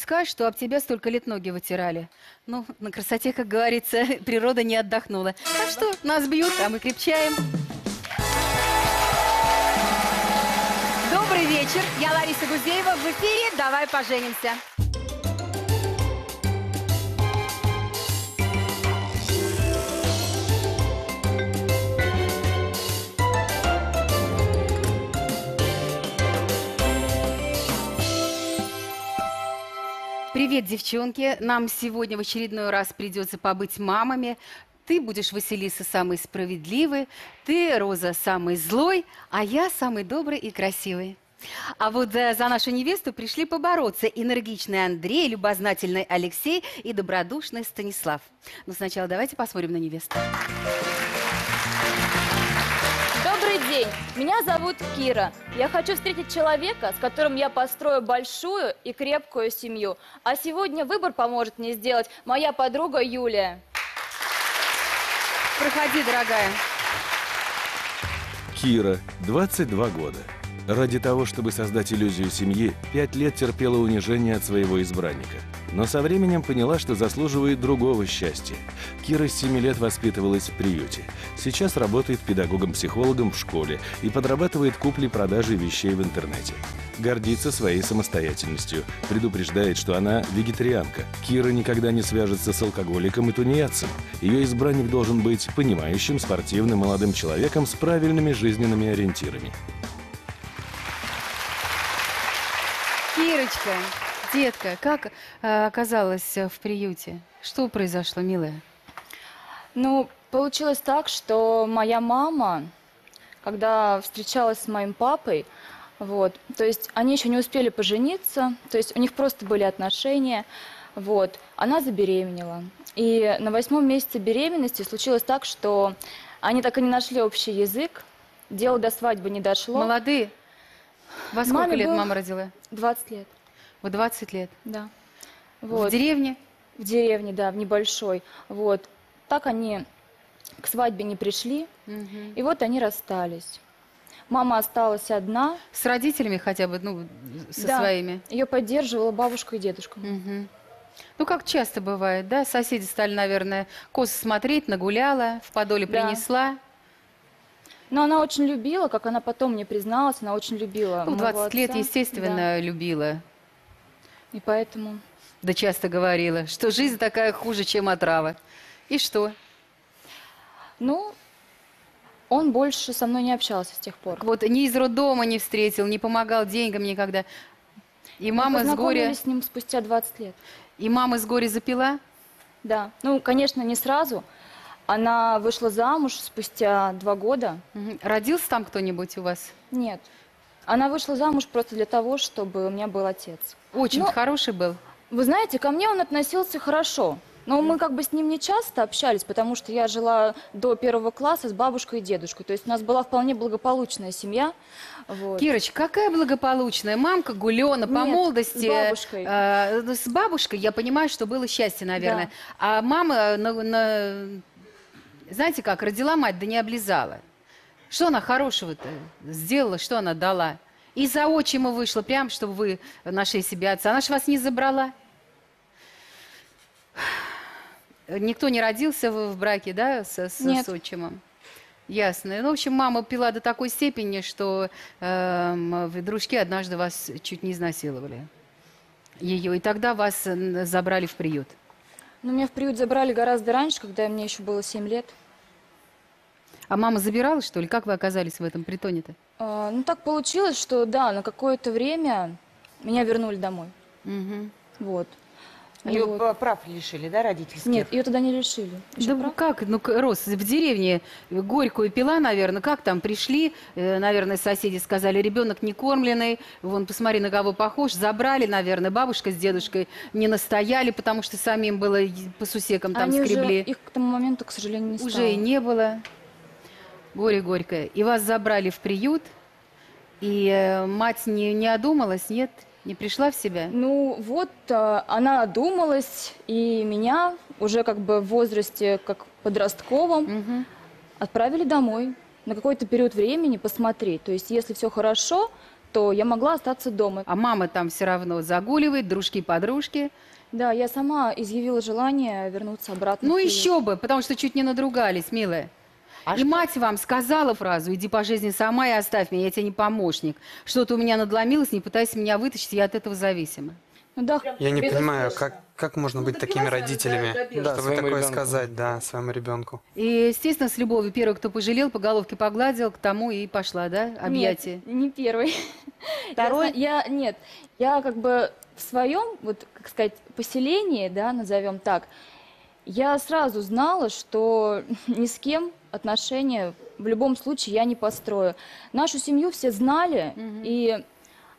скажешь, что об тебя столько лет ноги вытирали. Ну, на красоте, как говорится, природа не отдохнула. А что, нас бьют, а мы крепчаем. Добрый вечер, я Лариса Гузеева. В эфире «Давай поженимся». Привет, девчонки. Нам сегодня в очередной раз придется побыть мамами. Ты будешь, Василиса, самый справедливый, ты, Роза, самый злой, а я самый добрый и красивый. А вот э, за нашу невесту пришли побороться энергичный Андрей, любознательный Алексей и добродушный Станислав. Но сначала давайте посмотрим на невесту. Меня зовут Кира. Я хочу встретить человека, с которым я построю большую и крепкую семью. А сегодня выбор поможет мне сделать моя подруга Юлия. Проходи, дорогая. Кира, 22 года. Ради того, чтобы создать иллюзию семьи, пять лет терпела унижение от своего избранника. Но со временем поняла, что заслуживает другого счастья. Кира с 7 лет воспитывалась в приюте. Сейчас работает педагогом-психологом в школе и подрабатывает куплей-продажей вещей в интернете. Гордится своей самостоятельностью. Предупреждает, что она вегетарианка. Кира никогда не свяжется с алкоголиком и тунеядцем. Ее избранник должен быть понимающим, спортивным, молодым человеком с правильными жизненными ориентирами. Кирочка, детка, как э, оказалась э, в приюте? Что произошло, милая? Ну, получилось так, что моя мама, когда встречалась с моим папой, вот, то есть они еще не успели пожениться, то есть у них просто были отношения, вот, она забеременела. И на восьмом месяце беременности случилось так, что они так и не нашли общий язык, дело до свадьбы не дошло. Молодые? Во сколько Маме лет мама родила? 20 лет, В 20 лет. да. В деревне? В деревне, да, в небольшой. Вот. Так они к свадьбе не пришли, Мгм. и вот они расстались. Мама осталась одна. С родителями хотя бы, ну, со Да. своими? Ее поддерживала бабушка и дедушка. Мгм. Ну, как часто бывает, да? Соседи стали, наверное, косо смотреть, нагуляла, в подоле Да. принесла. Но она очень любила, как она потом мне призналась, она очень любила Ну, в моего 20 лет, естественно, любила. И поэтому... Да часто говорила, что жизнь такая хуже, чем отрава. И что? Ну, он больше со мной не общался с тех пор. Вот ни из роддома не встретил, не помогал деньгам никогда. И Мы мама с горя, познакомились с ним спустя 20 лет. и мама с горя запила? Да. Ну, конечно, не сразу. Она вышла замуж спустя два года. Родился там кто-нибудь у вас? Нет. Она вышла замуж просто для того, чтобы у меня был отец. Очень Ну, хороший был. Вы знаете, ко мне он относился хорошо. Но мы как бы с ним не часто общались, потому что я жила до первого класса с бабушкой и дедушкой. То есть у нас была вполне благополучная семья. Вот. Кирочка, какая благополучная мамка Гулена по Нет, молодости. с бабушкой. э, с бабушкой, я понимаю, что было счастье, наверное. А мама, на- на- знаете как, родила мать, да не облизала. Что она хорошего-то сделала, что она дала? И за отчима вышла, прям, чтобы вы нашли себе отца. Она же вас не забрала. Никто не родился в, браке, да, с, с- Нет. с отчимом? Ясно. Ну, в общем, мама пила до такой степени, что эм, в дружки однажды вас чуть не изнасиловали. Ее. И тогда вас э, забрали в приют. Но меня в приют забрали гораздо раньше, когда мне еще было 7 лет. А мама забирала, что ли? Как вы оказались в этом притоне-то? А, ну, так получилось, что да, на какое-то время меня вернули домой. Мгм. Вот. Ее Вот. прав лишили, да, родительских? Нет, ее туда не лишили. Ещё Да прав? как? Ну, Рос, в деревне горькую пила, наверное. Как там пришли? Э, наверное, соседи сказали, ребенок не кормленный. Вон, посмотри, на кого похож. Забрали, наверное. Бабушка с дедушкой не настояли, потому что самим было по сусекам там Они скребли. уже, их к тому моменту, к сожалению, не стало. Уже и не было. Горе горькое. И вас забрали в приют. И э, мать не, не одумалась, нет? Не пришла в себя? Ну вот, а, она одумалась, и меня уже как бы в возрасте как подростковом Мгм. отправили домой на какой-то период времени посмотреть. То есть если все хорошо, то я могла остаться дома. А мама там все равно загуливает, дружки-подружки. Да, я сама изъявила желание вернуться обратно. Ну еще бы, потому что чуть не надругались, милая. А и что- мать вам сказала фразу «иди по жизни сама и оставь меня, я тебе не помощник». Что-то у меня надломилось, не пытайся меня вытащить, я от этого зависима. Ну да, Я не понимаю, как, как можно быть такими родителями, Да, чтобы такое ребенку. сказать, да, своему ребенку. И, естественно, с любовью первый, кто пожалел, по головке погладил, к тому и пошла, да, объятие. Нет, не первый. Второй? Я, я нет, я как бы в своем, вот как сказать, поселении, да, назовем так, я сразу знала, что ни с кем отношения в любом случае я не построю. Нашу семью все знали и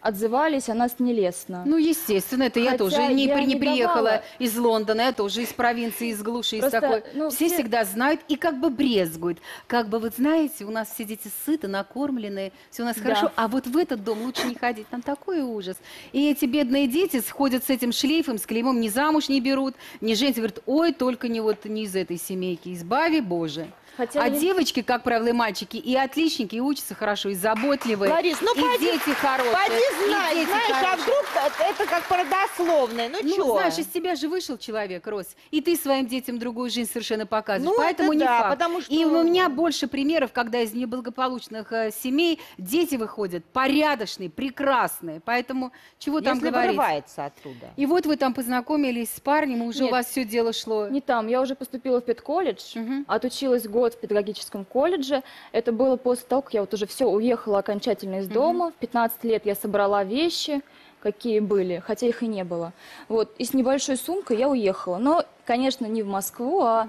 отзывались о нас нелестно. Ну, естественно, это я Хотя тоже не, я при- не приехала давала. из Лондона, я тоже из провинции, из глуши, из Просто, такой. ну, все все- всегда знают и как бы брезгуют. Как бы, вот знаете, у нас все дети сыты, накормленные, все у нас Да. хорошо, а вот в этот дом лучше не ходить, там такой ужас. И эти бедные дети сходят с этим шлейфом, с клеймом, ни замуж не берут, ни женятся, говорят, ой, только не вот не из этой семейки, избави Боже. Хотя а я- девочки, как правило, и мальчики, и отличники, и учатся хорошо, и заботливые, Ларис, ну и поди- дети хорошие. Поди знай, дети знаешь, а хорошие. вдруг это, как родословное, ну, Ну, чё? знаешь, из тебя же вышел человек, Рос, и ты своим детям другую жизнь совершенно показываешь. Ну, Поэтому это не да, факт. потому что- И у меня больше примеров, когда из неблагополучных э, семей дети выходят порядочные, прекрасные. Поэтому чего там Если говорить? вырывается оттуда. И вот вы там познакомились с парнем, и уже у Нет. вас все дело шло. Не там, я уже поступила в педколледж, Мгм. отучилась год в педагогическом колледже. Это было после того, как я вот уже все уехала окончательно из дома. В 15 лет я собрала вещи, какие были, хотя их и не было. Вот, и с небольшой сумкой я уехала. Но, конечно, не в Москву, а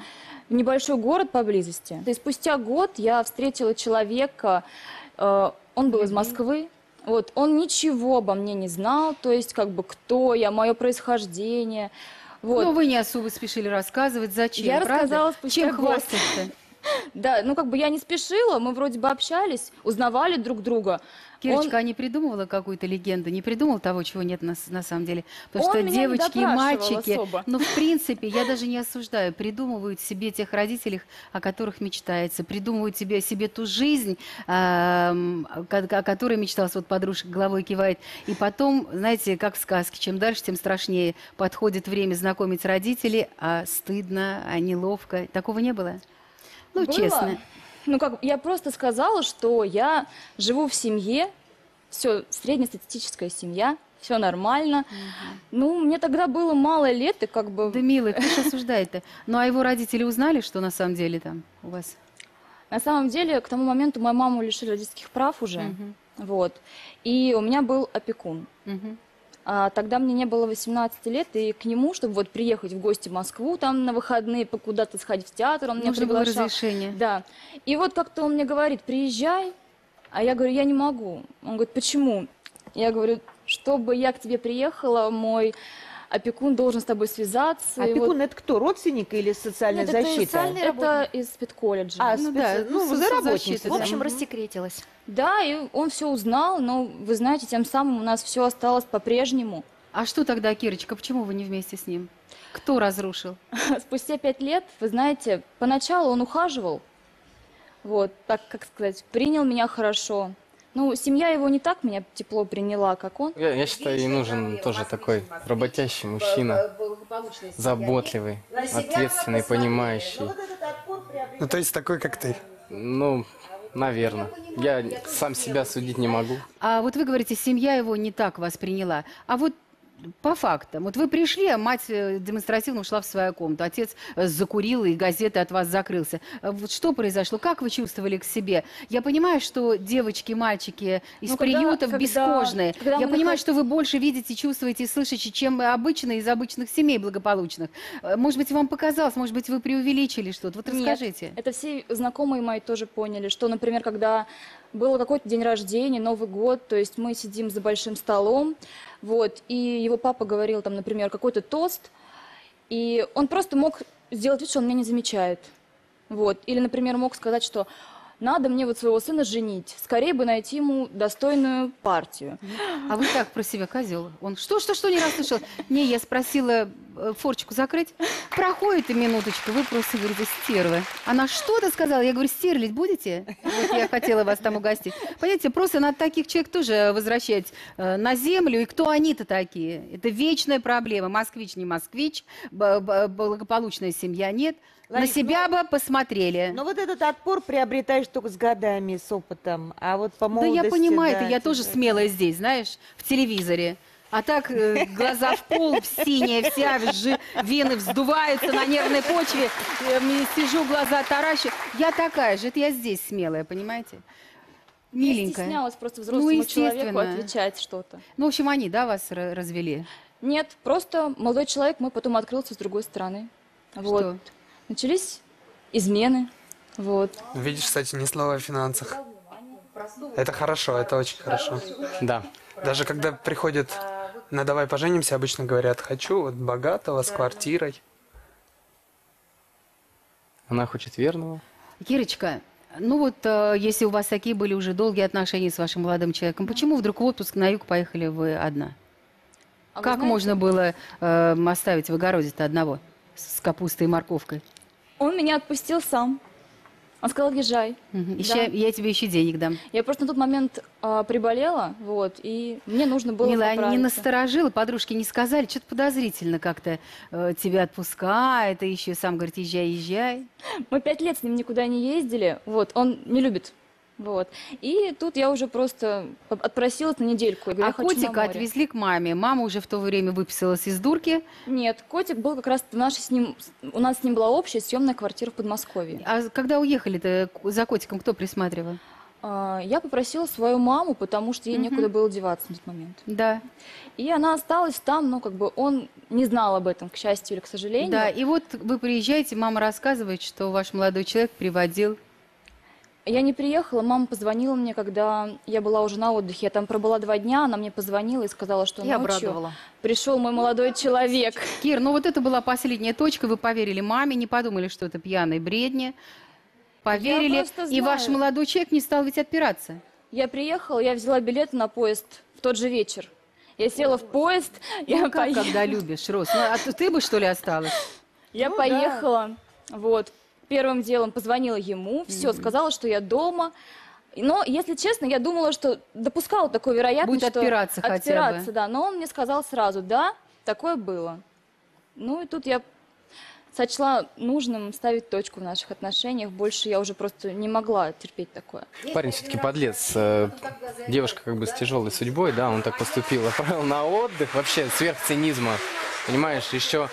в небольшой город поблизости. И спустя год я встретила человека, э, он был из Москвы, вот, он ничего обо мне не знал, то есть как бы кто я, мое происхождение. Вот. Но вы не особо спешили рассказывать, зачем, Я правда? рассказала спустя Чем год. хвастаться? Да, ну как бы я не спешила, мы вроде бы общались, узнавали друг друга. Кирочка, Он- а не придумывала какую-то легенду, не придумал того, чего нет на, на самом деле? Потому Он что девочки и мальчики, особо. ну, в принципе, я даже не осуждаю, придумывают себе тех родителей, о которых мечтается, придумывают себе, себе ту жизнь, ам, о ко- о которой мечтался, вот подружка головой кивает. И потом, знаете, как в сказке, чем дальше, тем страшнее. Подходит время знакомить родителей, а стыдно, а неловко. Такого не было? Ну, Было. честно. Ну как, я просто сказала, что я живу в семье, все, среднестатистическая семья, все нормально. Ну, мне тогда было мало лет, и как бы... Да, милый, ж осуждает-то? Ну, а его родители узнали, что на самом деле там у вас? На самом деле, к тому моменту мою маму лишили родительских прав уже. Мгм. Вот. И у меня был опекун. Мгм. А тогда мне не было 18 лет, и к нему, чтобы вот приехать в гости в Москву там на выходные, куда-то сходить в театр, он меня Нужно было приглашал. разрешение. Да. И вот как-то он мне говорит, приезжай, а я говорю, я не могу. Он говорит, почему? Я говорю, чтобы я к тебе приехала, мой опекун должен с тобой связаться. и вот- Опекун это кто, родственник или социальная Нет, это защита? социальный- Это из спецколледжа. А, Ну специ- да, ну, ну, за соцзащита, работницу. В да. общем, Мгм. рассекретилась. Да, и он все узнал, но вы знаете, тем самым у нас все осталось по-прежнему. А что тогда, Кирочка, почему вы не вместе с ним? Кто разрушил? Спустя пять лет, вы знаете, поначалу он ухаживал, вот, так, как сказать, принял меня хорошо. Ну, семья его не так меня тепло приняла, как он. Я, я считаю, ей нужен тоже такой работящий мужчина, заботливый, ответственный, понимающий. Ну, то есть такой, как ты. Ну, наверное. Я сам себя судить не могу. А вот вы говорите, семья его не так восприняла. А вот по фактам. Вот вы пришли, а мать э, демонстративно ушла в свою комнату. Отец э, закурил, и газеты от вас закрылся. А Вот что произошло? Как вы чувствовали к себе? Я понимаю, что девочки, мальчики из Ну, когда- приютов когда- бескожные. когда Я мы понимаю, наход- что вы больше видите, чувствуете и слышите, чем обычно из обычных семей благополучных. Э, Может быть, вам показалось, может быть, вы преувеличили что-то. Вот Нет, расскажите. это все знакомые мои тоже поняли, что, например, когда был какой-то день рождения, Новый год, то есть мы сидим за большим столом, вот, и его папа говорил там, например, какой-то тост, и он просто мог сделать вид, что он меня не замечает, вот, или, например, мог сказать, что надо мне вот своего сына женить, скорее бы найти ему достойную партию. А вы так про себя, козел. Он что, что, что не раз слышал? Не, я спросила, э, форчику закрыть. Проходит и минуточку, вы просто говорите, стервы. Она что-то сказала, я говорю, стерлить будете? Вот я хотела вас там угостить. Понимаете, просто надо таких человек тоже возвращать э, на землю. И кто они-то такие? Это вечная проблема. Москвич не москвич, благополучная семья нет. На Ларис, себя бы посмотрели. Но вот этот отпор приобретаешь только с годами, с опытом. А вот по Да молодости... я понимаю, это да, я типа- тоже смелая здесь, знаешь, в телевизоре. А так э, глаза в пол, синяя вся, вжи- вены вздуваются на нервной почве. э, сижу, глаза таращу. Я такая же, это я здесь смелая, понимаете? Я Миленькая. стеснялась просто Ну, взрослому человеку естественно. отвечать что-то. Ну, в общем, они, да, вас ра- развели? Нет, просто молодой человек мой потом открылся с другой стороны. Вот. Начались измены. Вот. Видишь, кстати, ни слова о финансах. Это хорошо, это очень хорошо. Да. Даже когда приходят на «давай поженимся», обычно говорят «хочу вот богатого, с квартирой». Она хочет верного. Кирочка, ну вот, э, если у вас такие были уже долгие отношения с вашим молодым человеком, почему вдруг в отпуск на юг поехали вы одна? А вы как знаете, можно было э, оставить в огороде-то одного с капустой и морковкой? Он меня отпустил сам. Он сказал, езжай. Да. Еще, Я тебе еще денег дам. Я просто на тот момент а, приболела, вот, и мне нужно было Мила, не насторожила, подружки не сказали, что-то подозрительно как-то э, тебя отпускает, и еще сам говорит, езжай, езжай. Мы пять лет с ним никуда не ездили, вот, он не любит, вот. И тут я уже просто отпросилась на недельку. Я говорю, а я на котика море. отвезли к маме. Мама уже в то время выписалась из дурки. Нет, котик был как раз в нашей с ним, у нас с ним была общая съемная квартира в Подмосковье. А когда уехали-то за котиком, кто присматривал? А, Я попросила свою маму, потому что ей некуда было деваться на тот момент. Да. И она осталась там, ну, как бы он не знал об этом, к счастью или к сожалению. Да, и вот вы приезжаете, мама рассказывает, что ваш молодой человек приводил. Я не приехала, мама позвонила мне, когда я была уже на отдыхе. Я там пробыла два дня, она мне позвонила и сказала, что Я ночью обрадовала. пришел мой молодой человек. Кир, ну вот это была последняя точка, вы поверили маме, не подумали, что это пьяные бредни. Поверили, и ваш молодой человек не стал ведь отпираться. Я приехала, я взяла билет на поезд в тот же вечер. Я села в поезд, я, Ну как, пое- когда любишь, Рос? Ну, а ты бы, что ли, осталась? я Ну да. поехала. Вот. Первым делом позвонила ему, все, сказала, что я дома. Но, если честно, я думала, что допускала такую вероятность, Будет что отпираться хотя бы. отпираться, да. Но он мне сказал сразу, да, такое было. Ну и тут я сочла нужным ставить точку в наших отношениях. Больше я уже просто не могла терпеть такое. Парень все-таки подлец. Э, Девушка как бы с тяжелой судьбой, да, он так поступил. Отправил на отдых, вообще сверх цинизма. Понимаешь, еще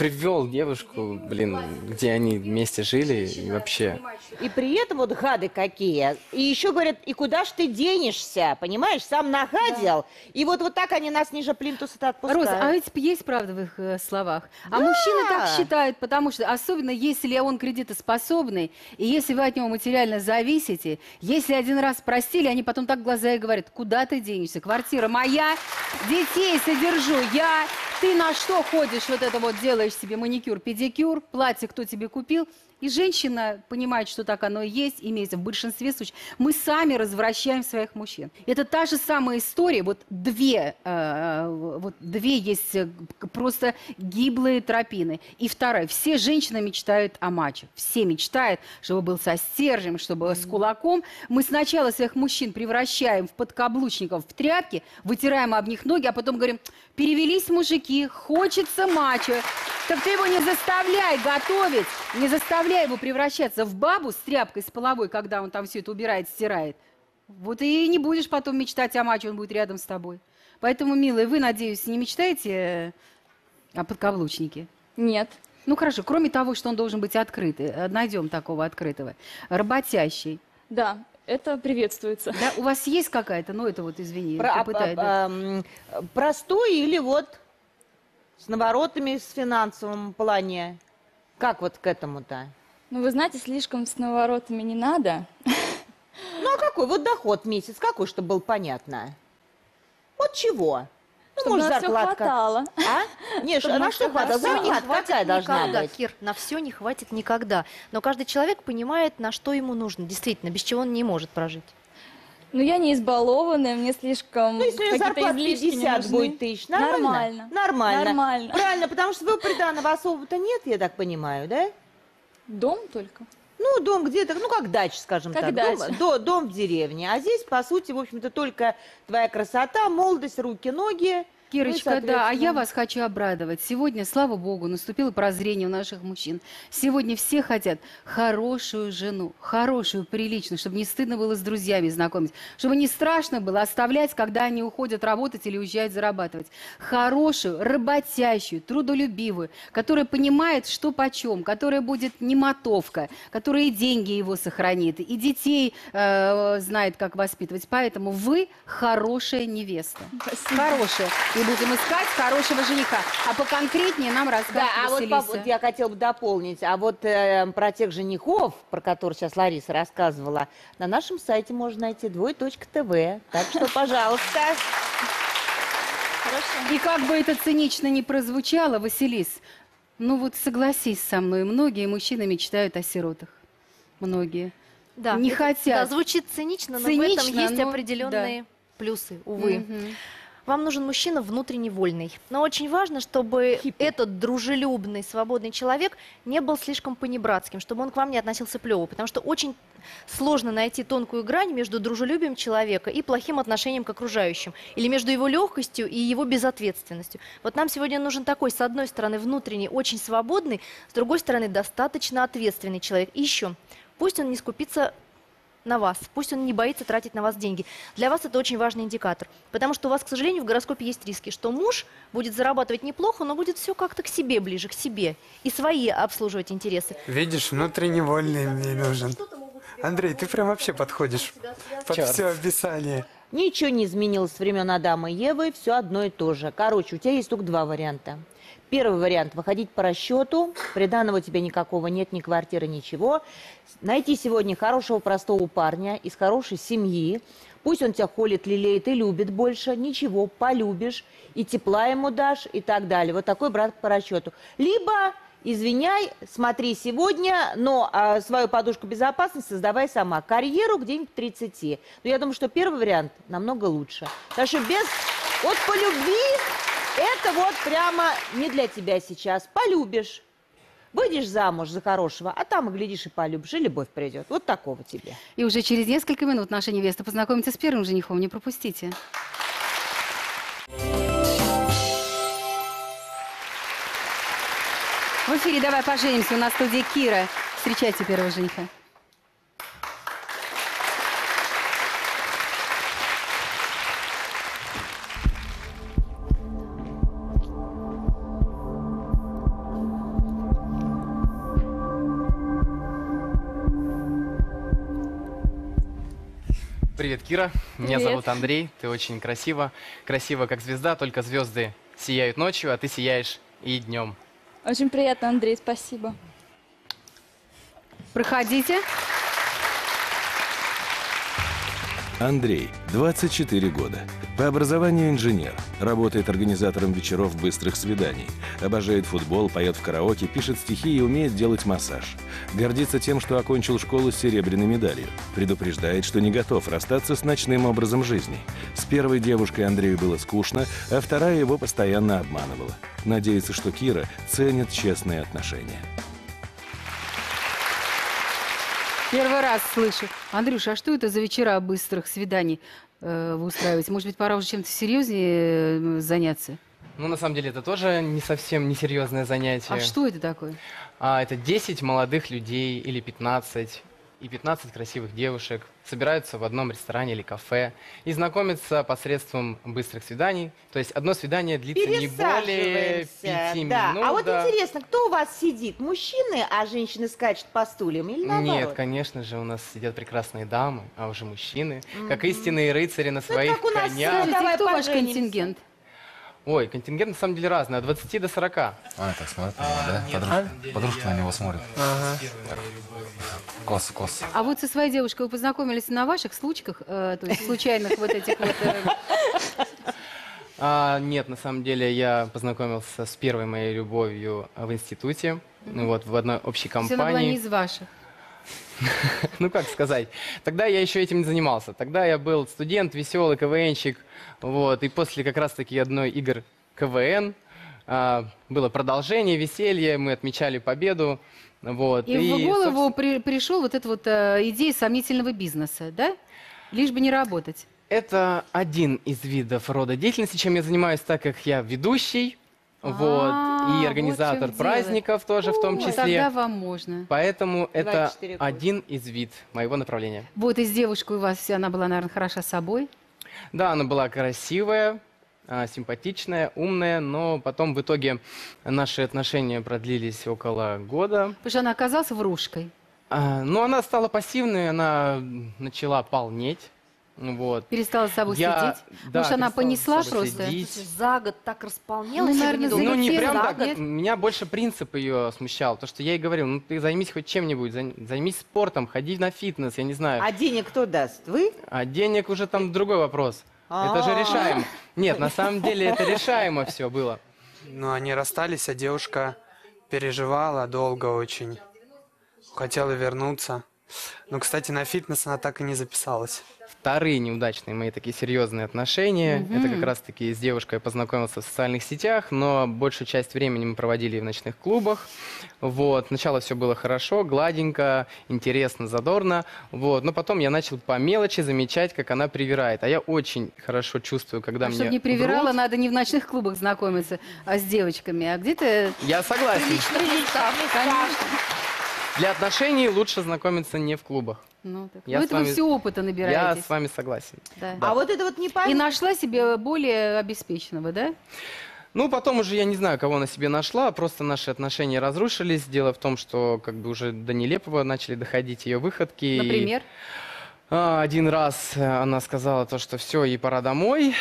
привел девушку, блин, где они вместе жили, и вообще. И при этом вот гады какие. И еще говорят, и куда ж ты денешься, понимаешь? Сам нагадил. И вот, вот так они нас ниже плинтуса-то отпускают. Роза, а ведь есть правда в их э, словах. А мужчины так считают, потому что, особенно если он кредитоспособный, и если вы от него материально зависите, если один раз простили, они потом так глаза и говорят, куда ты денешься? Квартира моя, детей содержу я, ты на что ходишь, вот это вот делаешь себе маникюр, педикюр, платье кто тебе купил? И женщина понимает, что так оно и есть, имеется в большинстве случаев. Мы сами развращаем своих мужчин. Это та же самая история, вот две, э, вот две есть э, просто гиблые тропины. И вторая, все женщины мечтают о мачо. Все мечтают, чтобы был со стержнем, чтобы с кулаком. Мы сначала своих мужчин превращаем в подкаблучников, в тряпки, вытираем об них ноги, а потом говорим, перевелись мужики, хочется мачо. Так ты его не заставляй готовить, не заставляй его превращаться в бабу с тряпкой, с половой, когда он там все это убирает, стирает. Вот и не будешь потом мечтать о мачо, он будет рядом с тобой. Поэтому, милые, вы, надеюсь, не мечтаете э, о подкаблучнике? Нет. Ну хорошо, кроме того, что он должен быть открытый, э, найдем такого открытого, работящий. Да, это приветствуется. Да, у вас есть какая-то, ну это вот, извини, Про- ты а- а- да. ам, простой или вот с наворотами в финансовом плане? Как вот к этому-то? Ну, вы знаете, слишком с наворотами не надо. Ну, а какой вот доход в месяц? Какой, чтобы было понятно? Вот чего? Ну, Чтобы может, на все зарплатка. хватало. А? Не, Чтобы на на что Зарплатка хватит какая должна никогда, быть? Кир, на все не хватит никогда. Но каждый человек понимает, на что ему нужно. Действительно, без чего он не может прожить. Ну, я не избалованная, мне слишком Ну, если у нее какие-то зарплата излишки не 50 нужны. будет тысяч, нормально? Нормально. Нормально. Нормально. Правильно, потому что своего приданого особо-то нет, я так понимаю, да? Дом только. Ну, дом где-то, ну, как дача, скажем Как так. дача. Дом, до- дом в деревне. А здесь, по сути, в общем-то, только твоя красота, молодость, руки, ноги. Кирочка, Ну да, а я вас хочу обрадовать. Сегодня, слава богу, наступило прозрение у наших мужчин. Сегодня все хотят хорошую жену, хорошую, приличную, чтобы не стыдно было с друзьями знакомить, чтобы не страшно было оставлять, когда они уходят работать или уезжают зарабатывать. Хорошую, работящую, трудолюбивую, которая понимает, что почем, которая будет не мотовка, которая и деньги его сохранит, и детей э, знает, как воспитывать. Поэтому вы хорошая невеста. Хорошая. И будем искать хорошего жениха. А поконкретнее нам расскажет Да, а вот, по- вот я хотела бы дополнить. А вот э, про тех женихов, про которых сейчас Лариса рассказывала, на нашем сайте можно найти двое.тв. Так что, пожалуйста. И как бы это цинично ни прозвучало, Василис, ну вот согласись со мной, многие мужчины мечтают о сиротах. Многие. Да, Не это- хотят. Да, звучит цинично, но в Цинично, этом есть но определенные плюсы, увы. Мгм. Вам нужен мужчина внутренне вольный. Но очень важно, чтобы этот дружелюбный, свободный человек не был слишком понебратским, чтобы он к вам не относился плево. Потому что очень сложно найти тонкую грань между дружелюбием человека и плохим отношением к окружающим. Или между его легкостью и его безответственностью. Вот нам сегодня нужен такой, с одной стороны, внутренний, очень свободный, с другой стороны, достаточно ответственный человек. И еще, пусть он не скупится на вас. Пусть он не боится тратить на вас деньги. Для вас это очень важный индикатор. Потому что у вас, к сожалению, в гороскопе есть риски, что муж будет зарабатывать неплохо, но будет все как-то к себе ближе, к себе. И свои обслуживать интересы. Видишь, внутренне вольный мне нужен. Андрей, ты прям вообще подходишь под Чёрт. все описание. Ничего не изменилось с времен Адама и Евы, все одно и то же. Короче, у тебя есть только два варианта. Первый вариант – выходить по расчету, приданого у тебя никакого нет, ни квартиры, ничего. Найти сегодня хорошего, простого парня из хорошей семьи. Пусть он тебя холит, лелеет и любит больше, ничего, полюбишь, и тепла ему дашь, и так далее. Вот такой брат по расчету. Либо Извиняй, смотри сегодня, но а, свою подушку безопасности создавай сама. Карьеру где-нибудь к 30. Но я думаю, что первый вариант намного лучше. Потому что без... Вот по любви это вот прямо не для тебя сейчас. Полюбишь. Выйдешь замуж за хорошего, а там, и глядишь, и полюбишь, и любовь придет. Вот такого тебе. И уже через несколько минут наша невеста познакомится с первым женихом. Не пропустите. В эфире «Давай поженимся» у нас в студии Кира. Встречайте первого жениха. Привет, Кира. Меня Привет. зовут Андрей. Ты очень красива. Красиво, как звезда, только звезды сияют ночью, а ты сияешь и днем. Очень приятно, Андрей, спасибо. Проходите. Андрей, 24 года. По образованию инженер. Работает организатором вечеров быстрых свиданий. Обожает футбол, поет в караоке, пишет стихи и умеет делать массаж. Гордится тем, что окончил школу с серебряной медалью. Предупреждает, что не готов расстаться с ночным образом жизни. С первой девушкой Андрею было скучно, а вторая его постоянно обманывала. Надеется, что Кира ценит честные отношения. Первый раз слышу. Андрюша, а что это за вечера быстрых свиданий э, вы устраиваете? Может быть, пора уже чем-то серьезнее э, заняться? Ну, на самом деле, это тоже не совсем несерьезное занятие. А что это такое? А, это 10 молодых людей или 15 и 15 красивых девушек собираются в одном ресторане или кафе и знакомятся посредством быстрых свиданий. То есть одно свидание длится не более Пересаживаемся. 5 да. минут. а вот да. интересно, кто у вас сидит? Мужчины, а женщины скачут по стульям или наоборот? Нет, конечно же, у нас сидят прекрасные дамы, а уже мужчины, как истинные рыцари на Ну, своих как у нас конях. Скажите, давай кто ваш контингент? Ой, контингент на самом деле разный, от 20 до 40. А, так смотрит на него, да? Подружка, подружка на него смотрит. Ага. Кос, кос. А вот со своей девушкой вы познакомились на ваших случках, э, то есть случайных вот этих вот... э, А, нет, на самом деле я познакомился с первой моей любовью в институте, ну вот в одной общей всё она была не компании. из ваших. ну как сказать, тогда я еще этим не занимался. Тогда я был студент, веселый, КВНщик, вот, и после как раз-таки одной игр КВН а, было продолжение, веселье, мы отмечали победу, вот. И, в голову собственно, при- пришел вот эта вот э, идея сомнительного бизнеса, да? Лишь бы не работать. Это один из видов рода деятельности, чем я занимаюсь, так как я ведущий, вот, А, и вот организатор праздников тоже в том Ну, числе. Тогда вам можно. Поэтому это 24 года. один из вид моего направления. Вот из девушки у вас, она была, наверное, хороша собой. Да, она была красивая, а, симпатичная, умная, но потом в итоге наши отношения продлились около года. Потому что она оказалась врушкой. А, Но она стала пассивной, она начала полнеть. Вот. Перестала с собой Я- следить. да, Может, она понесла за просто? следить. Слушай, За год так располнелась. Ну, наверное, недолго? Ну, не прям за так. год. Меня больше принцип ее смущал. То, что я ей говорил, ну ты займись хоть чем-нибудь, зай- займись спортом, ходи на фитнес, я не знаю. А денег кто даст? Вы? А денег уже там другой вопрос. Это же А. решаемо. Нет, на самом деле это решаемо все было. Но они расстались, а девушка переживала долго очень. Хотела вернуться. Но, кстати, на фитнес она так и не записалась. Вторые неудачные мои такие серьезные отношения. Это как раз-таки с девушкой я познакомился в социальных сетях, но большую часть времени мы проводили в ночных клубах. Вот. Сначала все было хорошо, гладенько, интересно, задорно. Вот. Но потом я начал по мелочи замечать, как она привирает. А я очень хорошо чувствую, когда А мне чтобы не привирала, врут. надо не в ночных клубах знакомиться, а с девочками, а где-то... Я согласен. Конечно. Для отношений лучше знакомиться не в клубах. Ну, так. Я ну, с вы вами- все опыта Я набираетесь. с вами согласен. Да. А вот это вот не И нашла себе более обеспеченного, да? Ну, потом уже я не знаю, кого она себе нашла, просто наши отношения разрушились. Дело в том, что как бы уже до нелепого начали доходить ее выходки. И, Например? а, один раз э, она сказала то, что все, ей пора домой.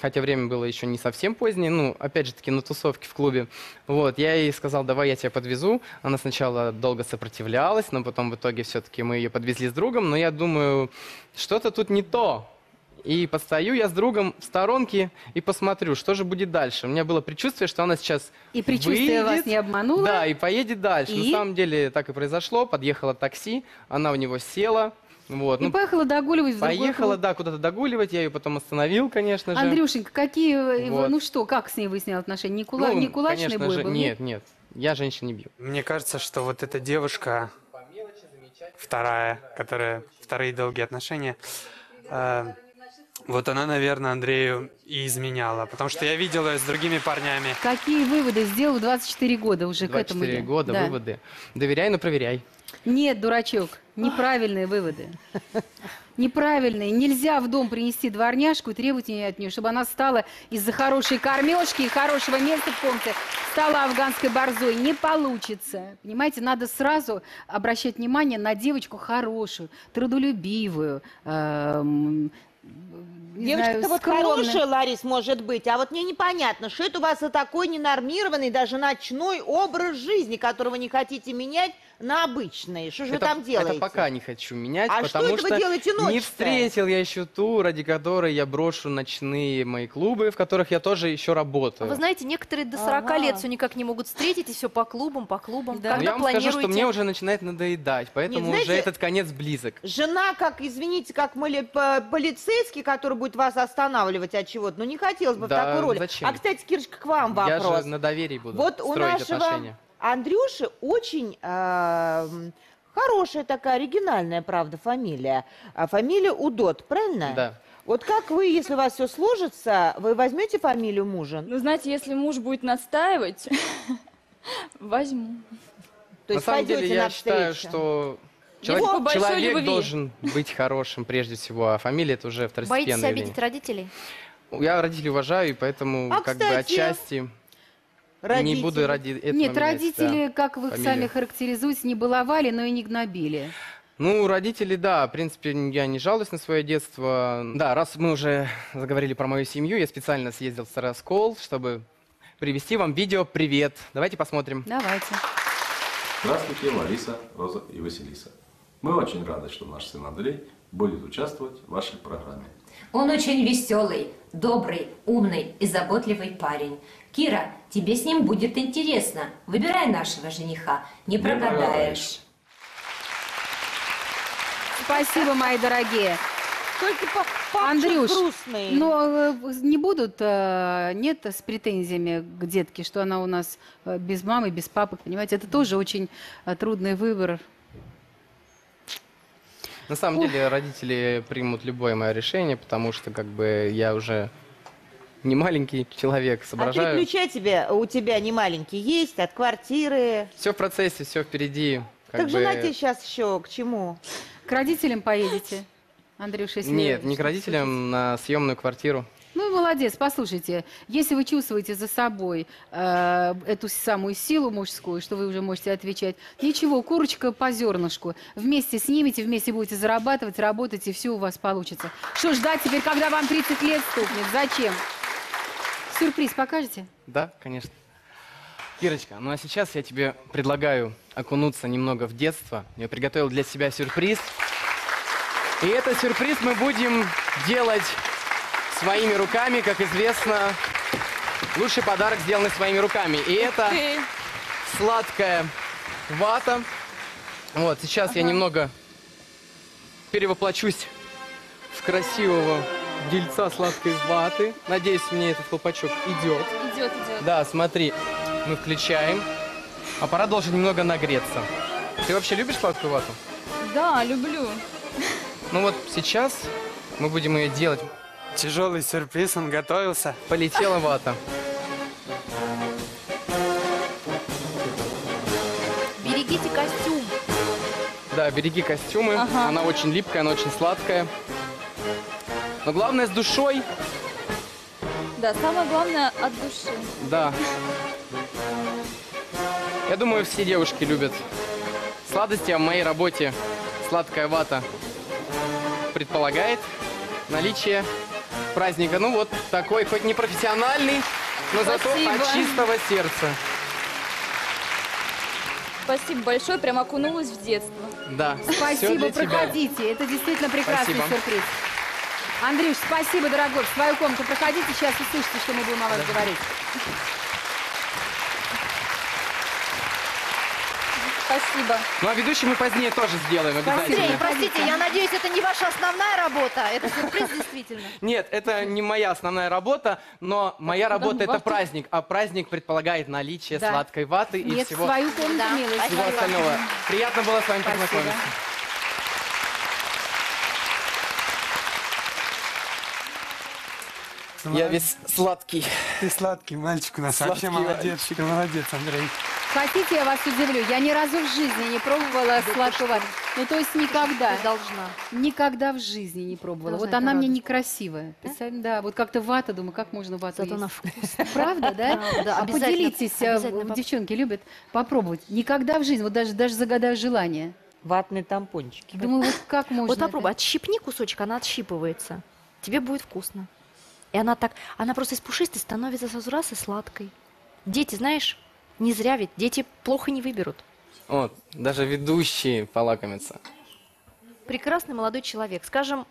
Хотя время было еще не совсем позднее, ну, опять же таки, на тусовке в клубе. Вот, я ей сказал, давай я тебя подвезу. Она сначала долго сопротивлялась, но потом в итоге все-таки мы ее подвезли с другом. Но я думаю, что-то тут не то. И постою я с другом в сторонке и посмотрю, что же будет дальше. У меня было предчувствие, что она сейчас И предчувствие вас выйдет, не обмануло? Да, и поедет дальше. И? На самом деле так и произошло. Подъехало такси, она в него села. Вот, И ну, поехала догуливать в поехала, да, куда-то догуливать. Я ее потом остановил, конечно же. Андрюшенька, какие... Вот. Ну что, как с ней выяснял отношения? Не, кула... Ну, не кулачный конечно бой же, был? Нет, нет. Я женщин не бью. Мне кажется, что вот эта девушка, вторая, которая вторые долгие отношения, э, вот она, наверное, Андрею и изменяла, потому что я видел ее с другими парнями. Какие выводы сделал в 24 года уже к этому? 24 я? года, Да. выводы. Доверяй, но проверяй. Нет, дурачок, неправильные выводы. Неправильные. Нельзя в дом принести дворняжку и требовать от нее, чтобы она стала из-за хорошей кормежки и хорошего места в комнате, стала афганской борзой. Не получится. Понимаете, надо сразу обращать внимание на девочку хорошую, трудолюбивую, эм, не Девочка-то знаю, вот скромную. хорошая, Ларис, может быть, а вот мне непонятно, что это у вас за такой ненормированный, даже ночной образ жизни, которого не хотите менять на обычный. Что же вы там делаете? это пока не хочу менять, А что потому это вы что делаете не ночью-то? встретил я еще ту, ради которой я брошу ночные мои клубы, в которых я тоже еще А работаю. Вы знаете, некоторые до 40 Ага. лет все никак не могут встретить, и все по клубам, по клубам. Да. Но Когда я вам скажу, что планируете? мне уже начинает надоедать, поэтому знаете- уже этот конец близок. Жена, как, извините, как полицейский, который будет вас останавливать от чего-то, ну не хотелось бы Да в такой роли. зачем? А, кстати, Кирочка, к вам Я вопрос. же на доверии буду Вот у строить нашего отношения. Андрюши очень эм, хорошая такая оригинальная, правда, фамилия. А фамилия Удот, правильно? Да. Вот как вы, если у вас все сложится, вы возьмете фамилию мужа? Ну, знаете, если муж будет настаивать, возьму. То на есть самом деле пойдете я считаю, что Человек, по большой человек любви. должен быть хорошим прежде всего, а фамилия это уже Боитесь второстепенное обидеть явление. родителей? Я родителей уважаю, и поэтому А, как бы кстати, отчасти Родители. не буду ради этого Нет, менять, родители, да. как вы их фамилию. сами характеризуете, не баловали, но и не гнобили. Ну, родители, да, в принципе, я не жалуюсь на свое детство. Да, раз мы уже заговорили про мою семью, я специально съездил в Сараскол, чтобы привести вам видео «Привет». Давайте посмотрим. Давайте. Здравствуйте, Лариса, Роза и Василиса. Мы очень рады, что наш сын Андрей будет участвовать в вашей программе. Он очень веселый, добрый, умный и заботливый парень. Кира, тебе с ним будет интересно. Выбирай нашего жениха, не прогадаешь. спасибо, мои дорогие. Только по Андрюш, грустный. но э, не будут, э, нет с претензиями к детке, что она у нас э, без мамы, без папы, понимаете? Это тоже очень трудный выбор. На самом деле родители примут любое мое решение, потому что как бы я уже не маленький человек, А соображаю. ключа тебе, у тебя не маленькие есть, от квартиры. Все в процессе, все впереди. как так бы- жена тебе сейчас еще к чему? К родителям поедете, Андрюша, если... Нет, не к родителям, на съемную квартиру. Ну, молодец, послушайте, если вы чувствуете за собой э, эту самую силу мужскую, что вы уже можете отвечать, ничего, курочка по зернышку, вместе снимете, вместе будете зарабатывать, работать, и все у вас получится. Что ждать теперь, когда вам 30 лет стукнет? Зачем? Сюрприз покажете? Да, конечно. Кирочка, ну а сейчас я тебе предлагаю окунуться немного в детство. Я приготовил для себя сюрприз. И этот сюрприз мы будем делать своими руками. Как известно, лучший подарок сделанный своими руками. И это сладкая вата. Вот, сейчас я немного перевоплочусь в красивого дельца сладкой ваты. Надеюсь, мне этот колпачок идет. Идет, идет. Да, смотри, мы включаем. Аппарат должен немного нагреться. Ты вообще любишь сладкую вату? Да, люблю. Ну вот сейчас мы будем ее делать. Тяжелый сюрприз, он готовился. Полетела вата. Берегите костюм. Да, береги костюмы. Ага. Она очень липкая, она очень сладкая. Но главное с душой. Да, самое главное от души. Да. Я думаю, все девушки любят сладости, а в моей работе сладкая вата предполагает наличие праздника. Ну вот такой, хоть не профессиональный, но зато Спасибо. от чистого сердца. Спасибо большое, прям окунулась в детство. Да. Спасибо, для тебя. проходите. Это действительно прекрасный Спасибо. сюрприз. Андрюш, спасибо, дорогой. В свою комнату проходите, сейчас услышите, что мы будем о вас говорить. Спасибо. Ну а ведущий мы позднее тоже сделаем обязательно. Андрей, простите, я надеюсь, это не ваша основная работа. Это сюрприз действительно. Нет, это не моя основная работа, но моя работа это праздник, а праздник предполагает наличие Да. сладкой ваты и всего, свою комнату, Да, милость. всего остального. Приятно было с вами Спасибо. Познакомиться. Я весь сладкий. Ты сладкий мальчик у нас, вообще Сладкий молодец. Ты молодец, Андрей. Хотите, я вас удивлю? Я ни разу в жизни не пробовала сладкую вату. Ну, то есть никогда. Ты должна. Никогда в жизни не пробовала. Должна Вот она мне радовать. некрасивая. Представь, Да, вот как-то вата, думаю, как можно вату Зато есть? она вкусная. Правда, да? Правда, А поделитесь, а, обязательно поп- девчонки любят попробовать. Никогда в жизни, вот даже, даже загадаю желание. Ватные тампончики. Думаю, вот как можно Вот это? попробуй, отщипни кусочек, она отщипывается. Тебе будет вкусно. И она так, она просто из пушистой становится сразу раз и сладкой. Дети, знаешь, не зря ведь, дети плохо не выберут. Вот, даже ведущие полакомятся. Прекрасный молодой человек, скажем,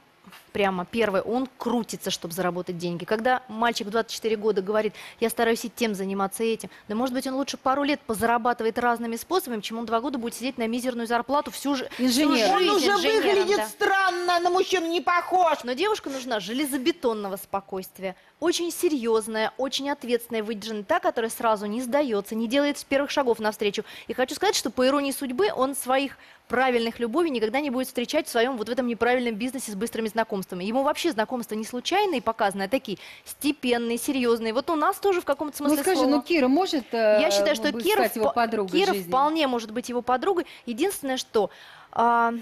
прямо первое, он крутится, чтобы заработать деньги. Когда мальчик в 24 года говорит, я стараюсь и тем заниматься и этим, да может быть он лучше пару лет позарабатывает разными способами, чем он два года будет сидеть на мизерную зарплату всю, всю Инженер. жизнь Он уже выглядит да. странно, на мужчину не похож. Но девушка нужна железобетонного спокойствия, очень серьезная, очень ответственная, выдержанная, та, которая сразу не сдается, не делает с первых шагов навстречу. И хочу сказать, что по иронии судьбы он своих правильных любовей никогда не будет встречать в своем вот в этом неправильном бизнесе с быстрыми знакомствами. Ему вообще знакомства не случайные показаны, а такие степенные, серьезные. Вот у нас тоже в каком-то Ну смысле скажи, слова. ну Кира может э, Я считаю, что Кира, его подругой Кира жизни? вполне может быть его подругой. Единственное, что... а,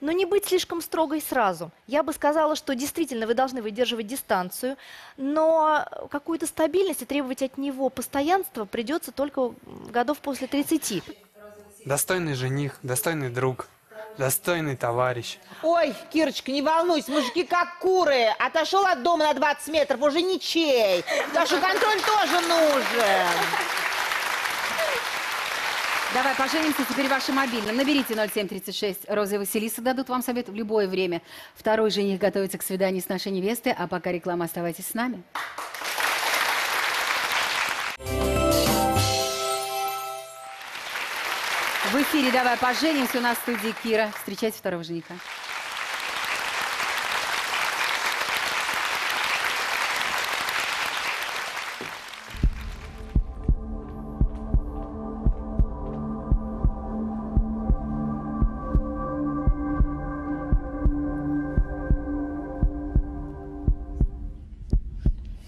но не быть слишком строгой сразу. Я бы сказала, что действительно вы должны выдерживать дистанцию, но какую-то стабильность и требовать от него постоянства придется только годов после 30. Достойный жених, достойный друг, достойный товарищ. Ой, Кирочка, не волнуйся, мужики как куры. Отошел от дома на 20 метров, уже ничей. Так что контроль тоже нужен. Давай поженимся теперь вашим мобильным. Наберите 0736. Роза и Василиса дадут вам совет в любое время. Второй жених готовится к свиданию с нашей невестой, а пока реклама оставайтесь с нами. В эфире «Давай поженимся» у нас в студии Кира. Встречайте второго жениха.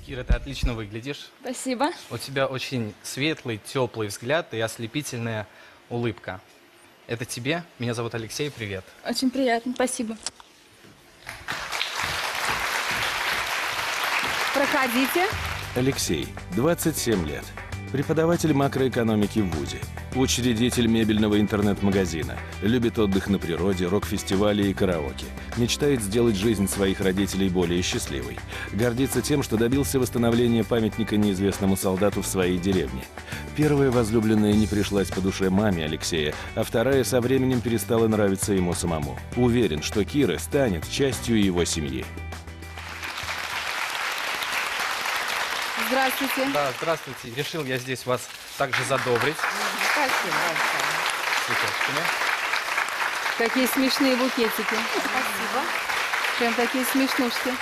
Кира, ты отлично выглядишь. Спасибо. У тебя очень светлый, теплый взгляд и ослепительная улыбка. Это тебе. Меня зовут Алексей. Привет. Очень приятно. Спасибо. Проходите. Алексей, 27 лет. Преподаватель макроэкономики в ВУЗе. Учредитель мебельного интернет-магазина. Любит отдых на природе, рок-фестивали и караоке. Мечтает сделать жизнь своих родителей более счастливой. Гордится тем, что добился восстановления памятника неизвестному солдату в своей деревне. Первая возлюбленная не пришлась по душе маме Алексея, а вторая со временем перестала нравиться ему самому. Уверен, что Кира станет частью его семьи. Здравствуйте. Да, здравствуйте. Решил я здесь вас также задобрить Спасибо. цветочками. Какие смешные букетики. Спасибо. Прям такие смешнушки.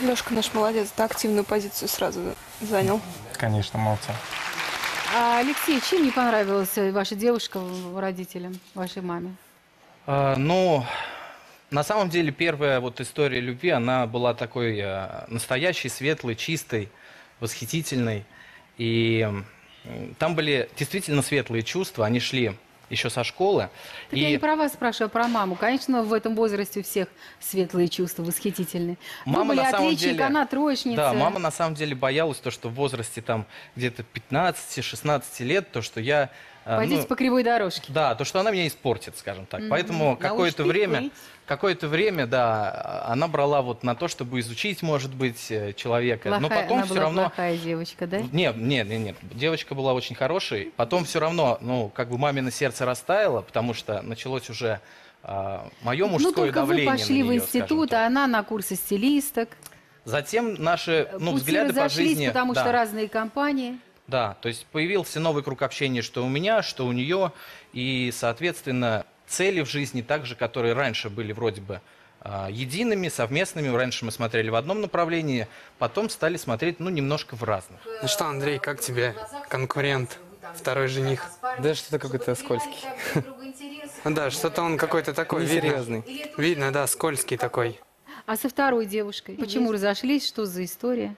Лешка наш молодец, да, активную позицию сразу занял. Конечно, молодцы. А, Алексей, чем не понравилась ваша девушка родителям, вашей маме? А, ну, на самом деле первая вот история любви, она была такой э, настоящей, светлой, чистой, восхитительной. И там были действительно светлые чувства, они шли еще со школы. Так я не про вас спрашиваю, а про маму. Конечно, в этом возрасте у всех светлые чувства, восхитительные. Вы Мама были на самом отличник, деле- она троечница. Да, мама на самом деле боялась то, что в возрасте там где-то 15-16 лет, то, что я... э, Пойдите ну, по кривой дорожке. Да, то, что она меня испортит, скажем так. Мгм. Поэтому какое-то время, хоть. Какое-то время, да, она брала вот на то, чтобы изучить, может быть, э, человека. Но Плохая- потом она все была равно... плохая девочка, да? Нет, нет, нет, нет. Девочка была очень хорошей. Потом все равно, ну, как бы мамино сердце растаяло, потому что началось уже мое мужское ну, только давление вы пошли на в институт, а она на курсы стилисток. Затем наши ну, Пути взгляды по жизни... потому да. что разные компании. Да, то есть появился новый круг общения, что у меня, что у нее, и, соответственно, цели в жизни также, которые раньше были вроде бы а, едиными, совместными. Раньше мы смотрели в одном направлении, потом стали смотреть, ну, немножко в разных. Ну что, Андрей, как тебе конкурент, второй жених? Да что-то какой-то скользкий. Да, что-то он какой-то такой, видно. Несерьезный. Видно, да, скользкий такой. А со второй девушкой? Почему разошлись? Что за история?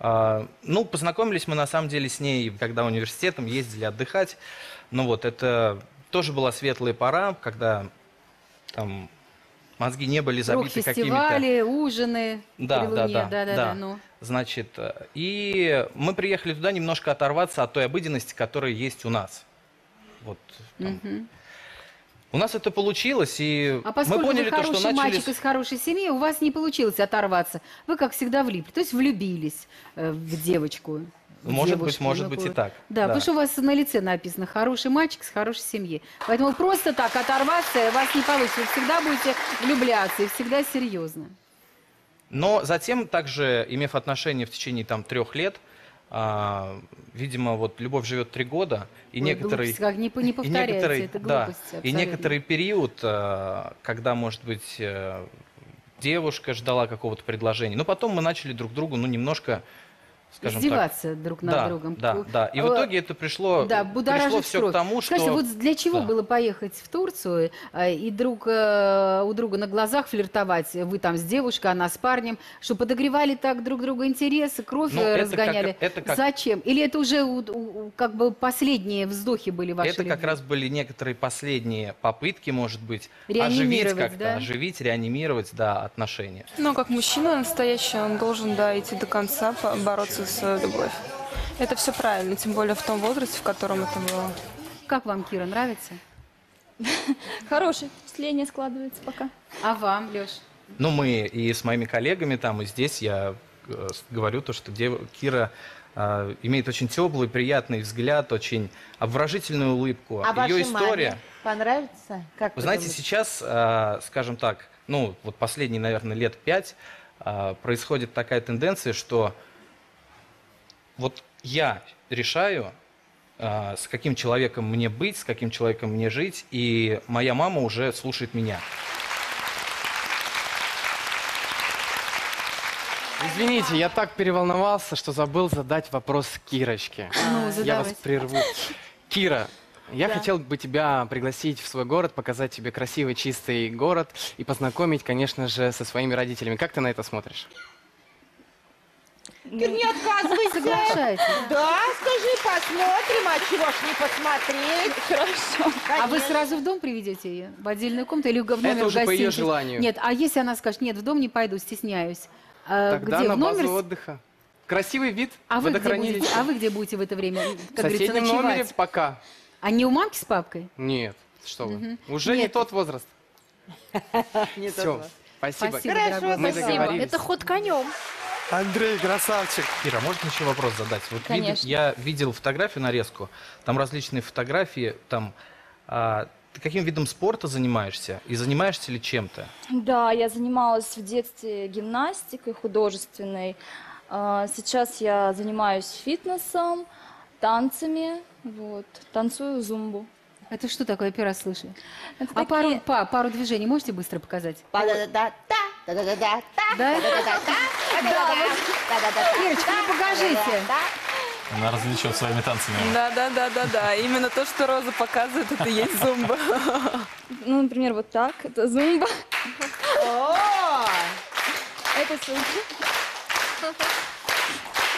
А, ну, познакомились мы на самом деле с ней, когда университетом ездили отдыхать. Ну вот, это тоже была светлая пора, когда там мозги не были забиты какими-то... Рок-фестивали, ужины Да, при да, Луне. да, да, да, да. да, ну. Значит, и мы приехали туда немножко оторваться от той обыденности, которая есть у нас. Вот. там. Мгм. У нас это получилось, и А мы поняли вы то, что начали... мальчик из хорошей семьи, у вас не получилось оторваться. Вы, как всегда, влипли. То есть влюбились э, в девочку. Может быть, девушку, может быть и так, Да, да. потому что у вас на лице написано «хороший мальчик с хорошей семьи». Поэтому просто так оторваться вас не получится. Вы всегда будете влюбляться и всегда серьезно. Но затем, также имев отношения в течение там трех лет, а, видимо, вот любовь живет три года, и Ой, некоторый... глупости, как не не и некоторый- это да, глупости и некоторый период, а, когда, может быть, э, девушка ждала какого-то предложения, но потом мы начали друг другу, ну, немножко, скажем Издеваться так... друг над да, другом. Да, да. И в итоге это пришло, Да, пришло все кровь. к тому, что... Скажите, вот для чего Да. было поехать в Турцию э, и друг э, у друга на глазах флиртовать? Вы там с девушкой, она с парнем, что подогревали так друг друга интересы, кровь Ну, э, это разгоняли? как- это как- Зачем? Или это уже у- у- как бы последние вздохи были ваши? Это как раз были некоторые последние попытки, может быть, оживить Реанимировать, как-то, да? оживить, реанимировать, да, отношения. Но как мужчина настоящий, он должен, да, идти до конца, бороться за свою любовь. Это все правильно, тем более в том возрасте, в котором это было. Как вам, Кира, нравится? Хорошее впечатление складывается пока. А вам, Леш? Ну, мы и с моими коллегами там, и здесь я э, говорю то, что дев- Кира э, имеет очень теплый, приятный взгляд, очень обворожительную улыбку. А Ее вашей история... маме понравится? Как Вы знаете, думаете? сейчас, э, скажем так, ну, вот последние, наверное, лет пять э, происходит такая тенденция, что вот я решаю, э, с каким человеком мне быть, с каким человеком мне жить, и моя мама уже слушает меня. Извините, я так переволновался, что забыл задать вопрос Кирочке. Ну, Я вас прерву. Кира, я Да. хотел бы тебя пригласить в свой город, показать тебе красивый, чистый город и познакомить, конечно же, со своими родителями. Как ты на это смотришь? Кир, не отказывайся. Соглашайтесь. Да, скажи, посмотрим, а чего ж не посмотреть? Хорошо. А вы сразу в дом приведете ее? В отдельную комнату или в номер Это уже по гостиницы? желанию. Нет, а если она скажет, нет, в дом не пойду, стесняюсь. А Тогда где? на в номер? базу отдыха. Красивый вид, А вы, где будете? а вы где будете в это время, В как говорится, соседнем номере пока. А не у мамки с папкой? Нет, что вы. Мгм. Уже не Нет. тот возраст. Не Все, тот спасибо. Спасибо, Хорошо. Мы спасибо. Это ход конем. Андрей, красавчик. Ира, можно еще вопрос задать? Вот вид- Конечно. я видел фотографию, нарезку, там различные фотографии, там а, ты каким видом спорта занимаешься и занимаешься ли чем-то? Да, я занималась в детстве гимнастикой художественной. А, Сейчас я занимаюсь фитнесом, танцами. Вот, танцую зумбу. Это что такое? Первый раз слышу. Это А такие- пару, па- пару движений можете быстро показать? Па-да-да-да-та, да-да-да-да, Да? да-да-да-да, Ирочка, ну покажите. Она развлечет своими танцами. Да, да, да, да, да. Именно то, что Роза показывает, это и есть зумба. Ну, например, вот так. Это зумба. О! Это зумба.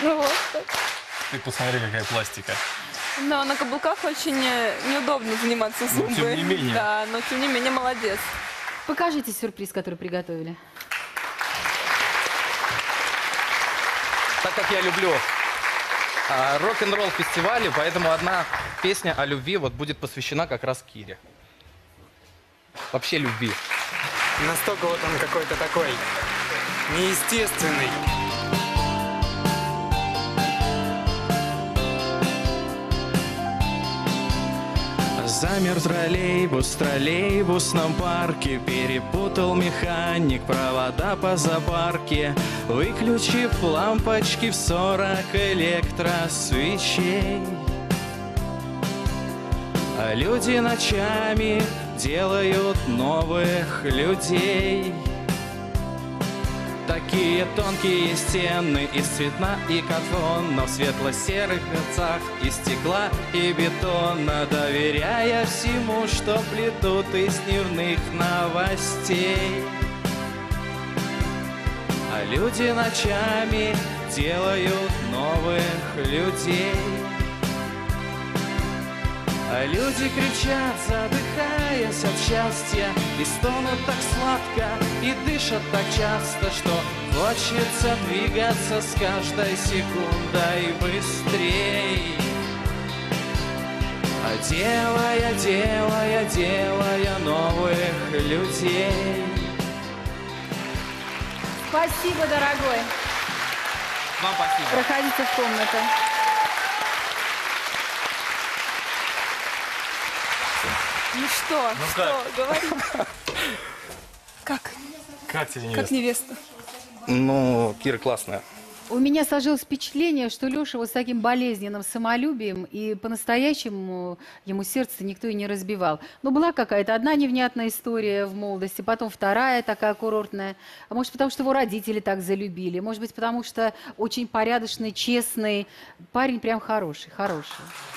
Ну вот. так. Ты посмотри, какая пластика. Но на каблуках очень э, неудобно заниматься Но зумбой. тем не менее. Да, но тем не менее молодец. Покажите сюрприз, который приготовили. Как я люблю а, рок-н-ролл фестивали, поэтому одна песня о любви вот будет посвящена как раз Кире. Вообще любви. Настолько вот он какой-то такой неестественный. Замер троллейбус в троллейбусном парке. Перепутал механик провода по запарке. Выключив лампочки в сорок электросвечей. А люди ночами делают новых людей Такие тонкие стены из цветна и картона В светло-серых концах из стекла и бетона Доверяя всему, что плетут из дневных новостей. А люди ночами делают новых людей люди кричат, задыхаясь от счастья И стонут так сладко, и дышат так часто Что хочется двигаться с каждой секундой быстрей А делая, делая, делая новых людей Спасибо, дорогой. Вам спасибо. Проходите в комнату. Ну что, Ну что, говори. Как? Как тебе Как невеста? Ну, Кира классная. У меня сложилось впечатление, что Леша вот с таким болезненным самолюбием, и по-настоящему ему сердце никто и не разбивал. Но была какая-то одна невнятная история в молодости, потом вторая такая курортная. А может, потому что его родители так залюбили, может быть, потому что очень порядочный, честный парень, прям хороший, хороший.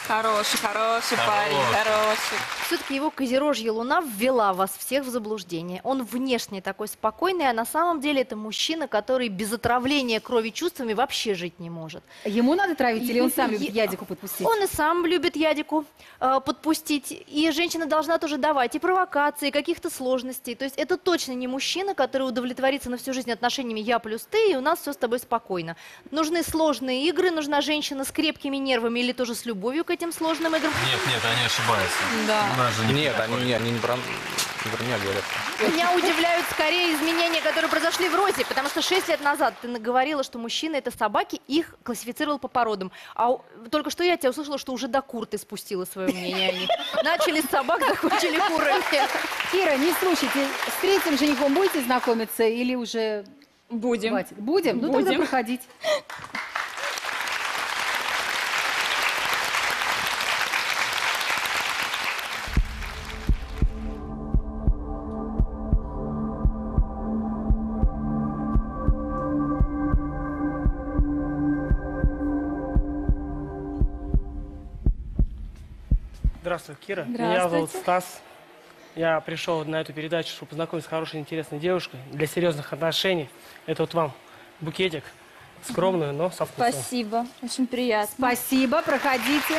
Хороший, хороший парень, хороший. Все-таки его козерожья луна ввела вас всех в заблуждение. Он внешне такой спокойный, а на самом деле это мужчина, который без отравления крови чувствами вообще жить не может. Ему надо травить или он сам любит ядику подпустить? Он и сам любит ядику э, подпустить, и женщина должна тоже давать и провокации, и каких-то сложностей. То есть это точно не мужчина, который удовлетворится на всю жизнь отношениями «я плюс ты», и у нас все с тобой спокойно. Нужны сложные игры, нужна женщина с крепкими нервами или тоже с любовью к этим сложным играм. Нет, нет, они ошибаются. Да. Не Нет, они, не- они не про, не про меня говорят. Меня удивляют скорее изменения, которые произошли в Розе, потому что 6 лет назад ты говорила, что мужчины это собаки, их классифицировал по породам. А у- только что я тебя услышала, что уже до кур ты спустила свое мнение о них. Начали с собак, закончили курами. Кира, не слушайте, с третьим женихом будете знакомиться или уже Будем. хватит? Будем? Ну тогда Будем. проходить. Здравствуй, Кира. Меня зовут. Стас. Я пришел на эту передачу, чтобы познакомиться с хорошей, интересной девушкой для серьезных отношений. Это вот вам букетик. скромную, но со вкусом. Спасибо, очень приятно. Спасибо, проходите.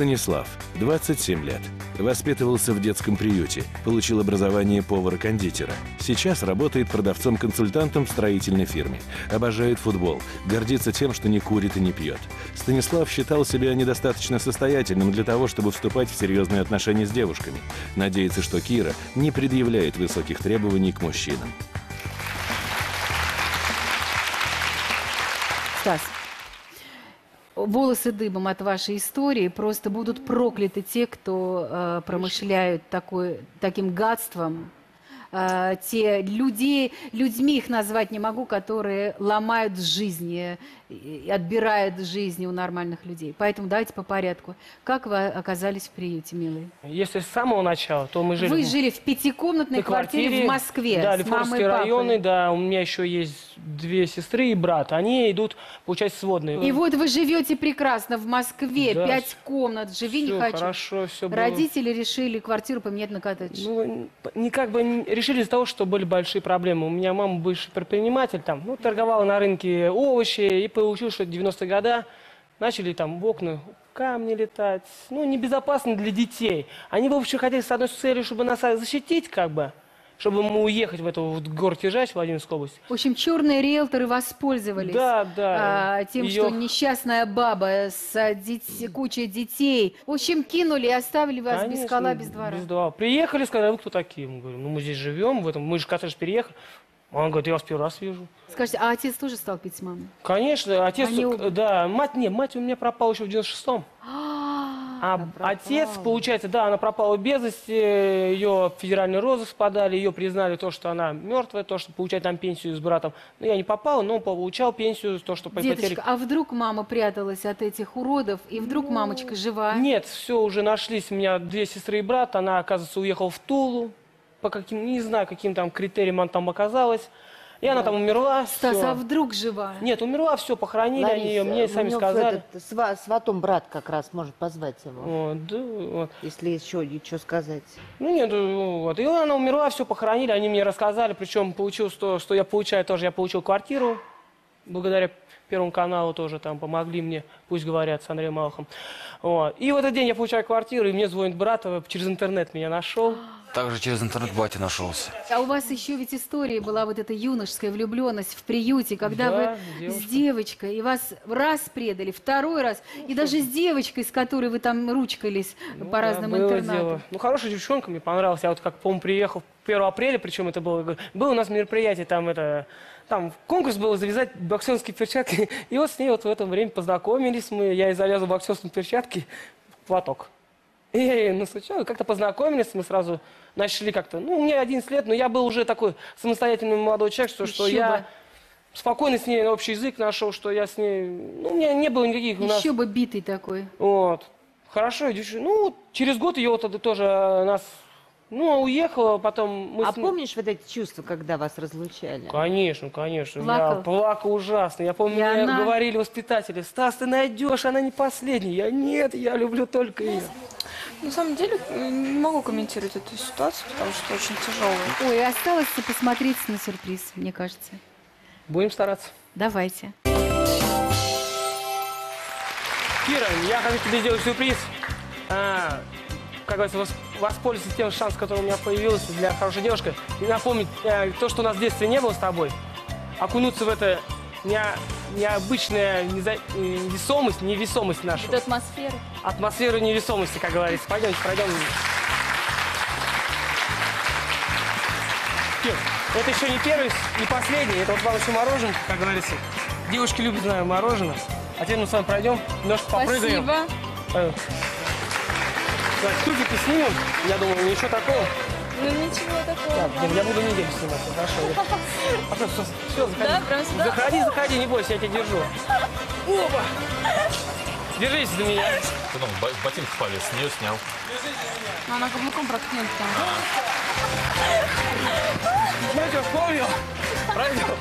Станислав, 27 лет. Воспитывался в детском приюте. Получил образование повара-кондитера. Сейчас работает продавцом-консультантом в строительной фирме. Обожает футбол. Гордится тем, что не курит и не пьет. Станислав считал себя недостаточно состоятельным для того, чтобы вступать в серьезные отношения с девушками. Надеется, что Кира не предъявляет высоких требований к мужчинам. Стас, волосы дыбом от вашей истории. Просто будут прокляты те, кто э, промышляют такой, таким гадством. Э, те люди, людьми их назвать не могу, которые ломают жизни, и отбирают жизни у нормальных людей. Поэтому давайте по порядку. Как вы оказались в приюте, милые? Если с самого начала, то мы жили... Вы жили в пятикомнатной на квартире, в Москве Да, папой. районы, да. У меня еще есть две сестры и брат. Они идут, получать сводные. И вот вы живете прекрасно в Москве, Да. пять комнат, живи не Всё хочу. хорошо, всё было. Родители решили квартиру поменять на коттедж. Ну, не как бы не- решили из-за того, что были большие проблемы. У меня мама бывший предприниматель, там, ну, торговала на рынке овощи, и получилось, что 90-е годы начали там в окна камни летать. Ну, небезопасно для детей. Они, в общем, хотели с одной целью, чтобы нас защитить, как бы, чтобы мы уехать в эту вот город Ижач, Владимирскую область. В общем, черные риэлторы воспользовались Да, да. а, тем, Её- что несчастная баба с а, дет- кучей детей. В общем, кинули и оставили вас без Конечно, кола, без двора. Без двора. Приехали, сказали, вы кто такие? Мы говорим, ну мы здесь живем, в этом, мы же коттедж переехали. Он говорит, я вас первый раз вижу. Скажите, а отец тоже стал пить с мамой? Конечно, отец, Они оба- да, мать, не, мать у меня пропала еще в 96-м. А отец, получается, да, она пропала без вести, ее федеральный розыск подали, ее признали то, что она мертвая, то, что получает там пенсию с братом. Ну, я не попал, но получал пенсию, то, что по. Деточка, а вдруг мама пряталась от этих уродов, и вдруг мамочка жива? Нет, все, уже нашлись. У меня две сестры и брат. Она, оказывается, уехала в Тулу. По каким, не знаю, каким там критериям она там оказалась. И она там умерла. Стас, а вдруг жива? Нет, умерла, все, похоронили они ее, мне у сами него сказали. этот сва- сватом брат как раз может позвать его. Вот, да, вот. Если еще что сказать. Ну нет, вот. И она умерла, все похоронили, они мне рассказали. Причем получилось то, что я получаю тоже. Я получил квартиру. Благодаря Первому каналу тоже там помогли мне, пусть говорят, с Андреем Малахом. Вот. И в этот день я получаю квартиру, и мне звонит брат, э, через интернет меня нашел. Также через интернет батя нашелся. А у вас еще ведь история была вот эта юношеская влюбленность в приюте, когда Да, вы девушка. с девочкой, и вас раз предали, второй раз, и даже с девочкой, с которой вы там ручкались по Ну Да, разным было интернатам. дело. Ну, хорошая девчонка, мне понравилась. Я вот как, по-моему, приехал 1 апреля, причем это было... Было у нас мероприятие, там это... Там конкурс был завязать боксерские перчатки. И вот с ней вот в это время познакомились мы. Я ей завязал боксерские перчатки, платок. И я ей настучал, и как-то познакомились, мы сразу начали как-то... Ну, мне 11 лет, но я был уже такой самостоятельный молодой человек, что, что Еще я бы. спокойно с ней общий язык нашел, что я с ней... Ну, у меня не было никаких... у нас- Еще бы битый такой. вот. Хорошо, девчонка. Ну, через год ее вот тоже э, нас... Ну, уехала, потом мы а с помнишь вот эти чувства, когда вас разлучали? Конечно, конечно. Плакал? Я плакал ужасно. Я помню, И мне она? говорили воспитатели, Стас, ты найдешь, она не последняя. Я нет, я люблю только ее. На самом деле, не могу комментировать эту ситуацию, потому что очень тяжелая. Ой, осталось посмотреть на сюрприз, мне кажется. Будем стараться. Давайте. Кира, я хочу тебе сделать сюрприз. А, как говорится, вос- воспользоваться тем шансом, который у меня появился для хорошей девушки. И напомнить э, то, что у нас в детстве не было с тобой. Окунуться в это неа- необычная неза- э, невесомость, невесомость нашу. Эту атмосферу. Атмосферу невесомости, как говорится. Пойдемте, пройдем. Кир, это еще не первый, не последний. Это вот вам еще мороженое, как говорится. Девушки любят, знаю, мороженое. А теперь мы с вами пройдем, немножко попрыгаем. Спасибо. Пойдем. Так, туфельки снимем. Я думаю, ничего такого. Ну ничего такого. Так, блин, я буду неделю снимать, ну, хорошо. А то все, все, заходи. Да, прям сюда? Заходи, заходи, не бойся, я тебя держу. Опа! Держись за меня. Ты там бо- ботинки полез, с нее снял. Но она каблуком проткнет там. Ну что, вспомнил? Пройдем.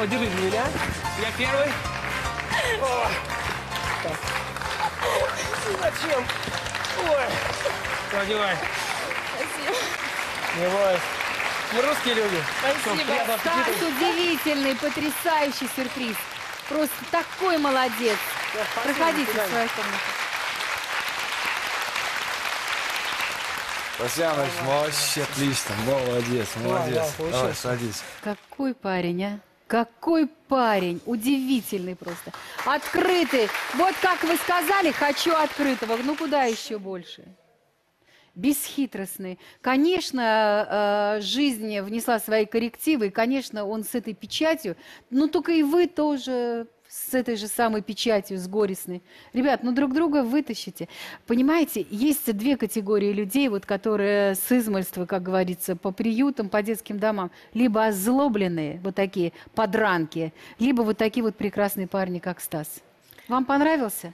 О, держись за меня. Я первый. О. Так. Зачем? Ой. Продевай. Спасибо. Не бойся. Мы русские люди. Спасибо. Стас, удивительный, потрясающий сюрприз. Просто такой молодец. Проходите в свою комнату. Татьяна, вообще отлично, молодец, молодец. да, Давай, получилось. садись. Какой парень, а? Какой парень, удивительный просто. Открытый. Вот как вы сказали, хочу открытого. Ну куда еще больше? Бесхитростный. Конечно, э, жизнь внесла свои коррективы, и, конечно, он с этой печатью, но только и вы тоже с этой же самой печатью, с горестной. Ребят, ну друг друга вытащите. Понимаете, есть две категории людей, вот, которые с измольства, как говорится, по приютам, по детским домам, либо озлобленные, вот такие подранки, либо вот такие вот прекрасные парни, как Стас. Вам понравился?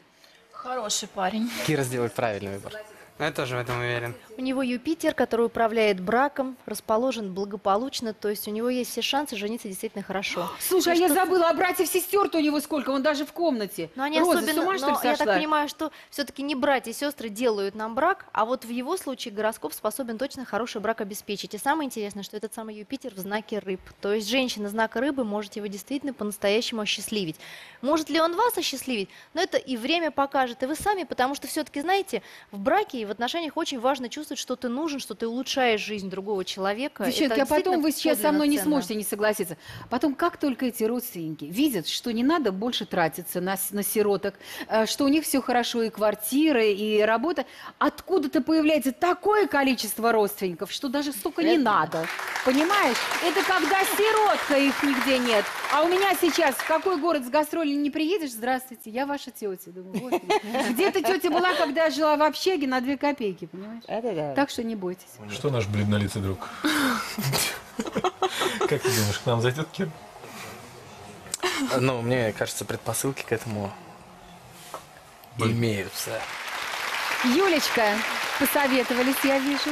Хороший парень. Кира сделает правильный выбор. Я тоже в этом уверен. У него Юпитер, который управляет браком, расположен благополучно, то есть у него есть все шансы жениться действительно хорошо. Слушай, а я забыла, а братьев-сестер-то у него сколько? Он даже в комнате. Но они Роза, особенно, с ума, что но я так понимаю, что все-таки не братья и сестры делают нам брак, а вот в его случае гороскоп способен точно хороший брак обеспечить. И самое интересное, что этот самый Юпитер в знаке рыб. То есть женщина знака рыбы может его действительно по-настоящему осчастливить. Может ли он вас осчастливить? Но это и время покажет, и вы сами, потому что все-таки, знаете, в браке и в отношениях очень важно чувствовать, что ты нужен, что ты улучшаешь жизнь другого человека. Девчонки, Это а потом вы сейчас со мной не ценно. сможете не согласиться. Потом, как только эти родственники видят, что не надо больше тратиться на, на сироток, э, что у них все хорошо, и квартиры, и работа, откуда-то появляется такое количество родственников, что даже столько не надо. Понимаешь? Это когда сиротка, их нигде нет. А у меня сейчас в какой город с гастролей не приедешь? Здравствуйте, я ваша тетя. Думаю, господи. Где-то тетя была, когда я жила в общаге на две копейки, понимаешь? Это да. Так что не бойтесь. Что наш бледнолицый друг? Как ты думаешь, к нам зайдет Кир? Ну, мне кажется, предпосылки к этому имеются. Юлечка, посоветовались, я вижу.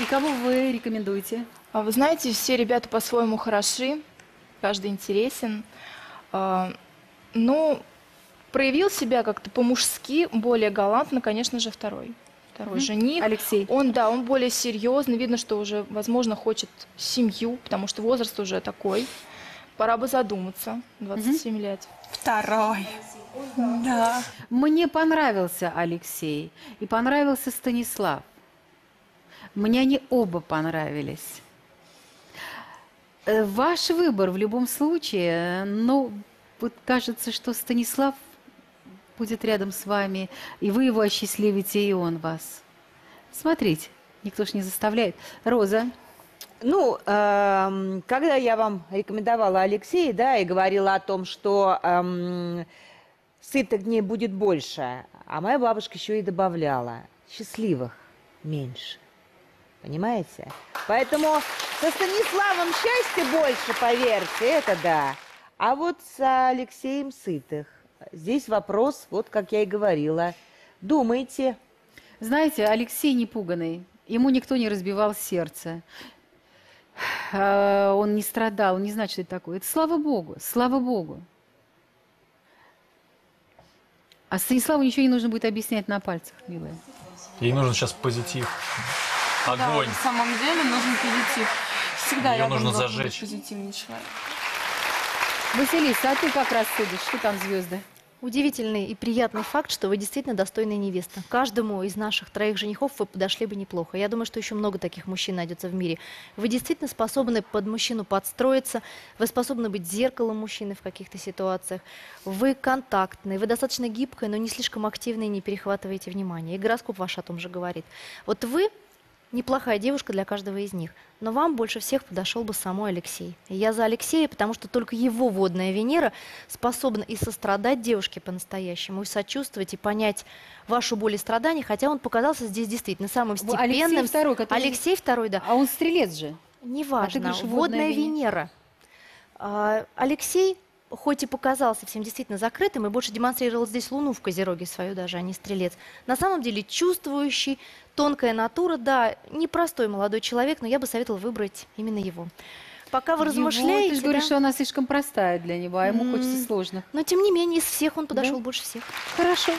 И кого вы рекомендуете? А вы знаете, все ребята по-своему хороши, каждый интересен. А, Ну, проявил себя как-то по-мужски, более галантно, конечно же, второй. Второй Мгм. жених. Алексей. Он, да, он более серьезный, видно, что уже, возможно, хочет семью, потому что возраст уже такой. Пора бы задуматься, 27 лет. Второй. Да. Мне понравился Алексей и понравился Станислав. Мне они оба понравились. Э, Ваш выбор в любом случае, но вот кажется, что Станислав будет рядом с вами, и вы его осчастливите, и он вас. Смотрите, никто ж не заставляет. Роза, Ну, эм, когда я вам рекомендовала Алексея, да, и говорила о том, что эм, сытых дней будет больше, а моя бабушка еще и добавляла, счастливых меньше. Понимаете? Поэтому со Станиславом счастья больше, поверьте, это да. А вот с Алексеем сытых. Здесь вопрос, вот как я и говорила. Думайте. Знаете, Алексей не пуганный. Ему никто не разбивал сердце. Э, Он не страдал, он не знает, что это такое. Это слава Богу, слава Богу. А Станиславу ничего не нужно будет объяснять на пальцах, милая. Ей нужен сейчас позитив. Да, Огонь. на самом деле нужен позитив. Всегда рядом нужно зажечь. позитивный человек. Василиса, а ты как раз судишь, что там звезды? Удивительный и приятный факт, что вы действительно достойная невеста. Каждому из наших троих женихов вы подошли бы неплохо. Я думаю, что еще много таких мужчин найдется в мире. Вы действительно способны под мужчину подстроиться, вы способны быть зеркалом мужчины в каких-то ситуациях. Вы контактные, вы достаточно гибкая, но не слишком активная и не перехватываете внимание. И гороскоп ваш о том же говорит. Вот вы неплохая девушка для каждого из них. Но вам больше всех подошел бы самой Алексей. Я за Алексея, потому что только его водная Венера способна и сострадать девушке по-настоящему, и сочувствовать, и понять вашу боль и страдания, хотя он показался здесь действительно самым Во- Алексей степенным. второй, который- Алексей второй, да. А он стрелец же. Неважно. говоришь, водная водная Венера. Венера. А, Алексей, хоть и показался всем действительно закрытым, и больше демонстрировал здесь Луну в Козероге свою даже, а не Стрелец, на самом деле чувствующий, тонкая натура, да, непростой молодой человек, но я бы советовала выбрать именно его. Пока вы Его, размышляете... ты же говоришь, да, что она слишком простая для него, а ему М. хочется сложных. Но тем не менее, из всех он подошел Да? больше всех. Хорошо.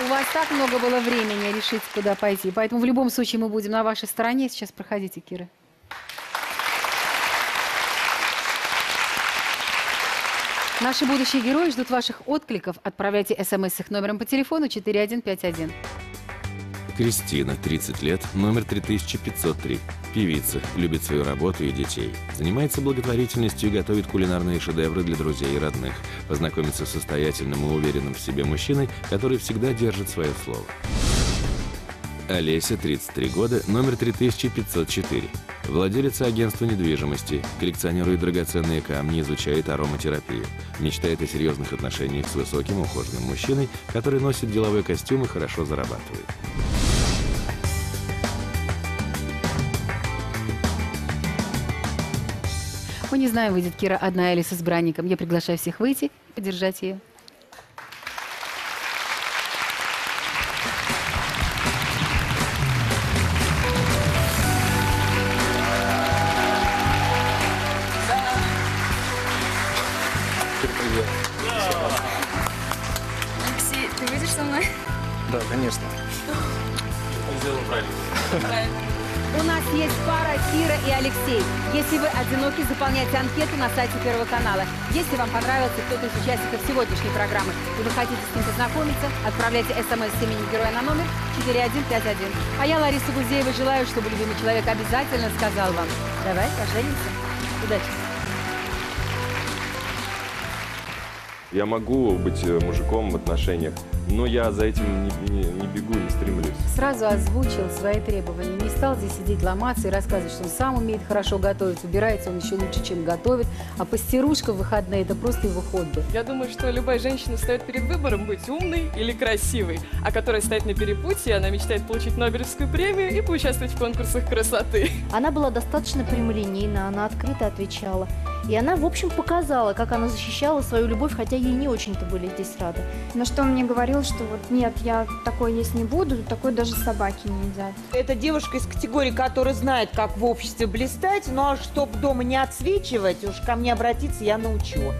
У вас так много было времени решить, куда пойти. Поэтому в любом случае мы будем на вашей стороне. Сейчас проходите, Кира. Наши будущие герои ждут ваших откликов. Отправляйте смс с их номером по телефону 4151. Кристина, 30 лет, номер 3503. Певица, любит свою работу и детей. Занимается благотворительностью и готовит кулинарные шедевры для друзей и родных. Познакомиться с состоятельным и уверенным в себе мужчиной, который всегда держит свое слово. Олеся, 33 года, номер 3504. Владелица агентства недвижимости, коллекционирует драгоценные камни, изучает ароматерапию. Мечтает о серьезных отношениях с высоким ухоженным мужчиной, который носит деловой костюм и хорошо зарабатывает. Мы не знаем, выйдет Кира одна или с избранником. Я приглашаю всех выйти и поддержать ее. Одиноки, заполняйте анкету на сайте Первого канала. Если вам понравился кто-то из участников сегодняшней программы и вы хотите с ним познакомиться, отправляйте смс с именем героя на номер 4151. А я, Лариса Гузеева, желаю, чтобы любимый человек обязательно сказал вам «Давай поженимся». Удачи! Я могу быть э, мужиком в отношениях, но я за этим не, не- не бегу, не стремлюсь. Сразу озвучил свои требования. Не стал здесь сидеть ломаться и рассказывать, что он сам умеет хорошо готовить, убирается он еще лучше, чем готовит. А пастирушка в выходные – это просто его хобби. Я думаю, что любая женщина стоит перед выбором быть умной или красивой, а которая стоит на перепутье, она мечтает получить Нобелевскую премию и поучаствовать в конкурсах красоты. Она была достаточно прямолинейна, она открыто отвечала. И она, в общем, показала, как она защищала свою любовь, хотя ей не очень-то были здесь рады. На что он мне говорил, что вот нет, я такой есть не буду, такой даже собаки не едят. Это девушка из категории, которая знает, как в обществе блистать, но чтобы дома не отсвечивать, уж ко мне обратиться я научу.